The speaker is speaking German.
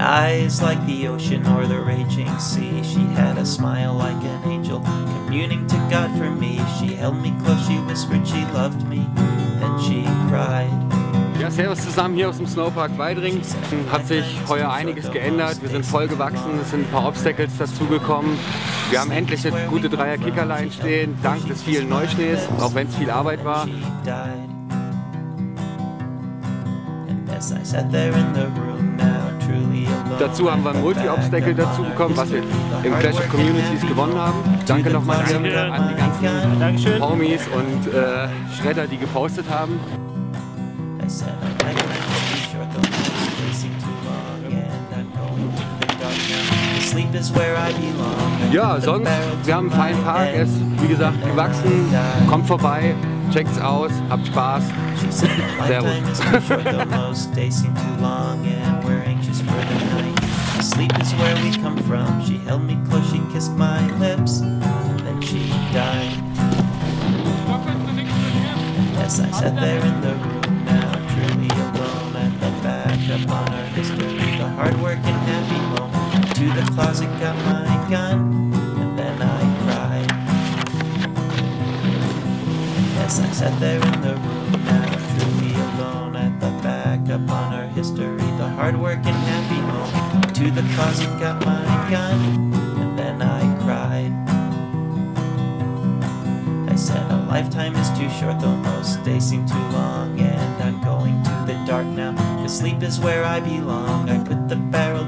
eyes like the ocean or the raging sea. She had a smile like an angel, communing to God for me. She held me close, she whispered she loved me, then she cried. Ja, servus zusammen hier aus dem Snowpark Weidring. Hat sich heuer einiges geändert. Wir sind voll gewachsen, es sind ein paar Obstacles dazugekommen. Wir haben endlich eine gute Dreier Kickerline stehen, dank des vielen Neuschnees, auch wenn es viel Arbeit war. Dazu haben wir ein Multi-Obstacle dazu bekommen, was wir im Clash of Communities gewonnen haben. Danke nochmal an die ganzen Dankeschön. Homies und äh, Schredder, die gepostet haben. Ja, sonst, wir haben einen feinen Park, er ist wie gesagt gewachsen. Kommt vorbei, checkt's aus, habt Spaß. Servus. where we come from. She held me close, she kissed my lips, and then she died. As I sat there in the room now, truly alone at the back upon our history, the hard work and happy home. To the closet, got my gun, and then I cried. As I sat there in the room now, truly alone at the back upon our history, the hard work and happy moment. To the closet, got my gun, and then I cried. I said a lifetime is too short, though most days seem too long, and I'm going to the dark now. Cause sleep is where I belong. I put the barrel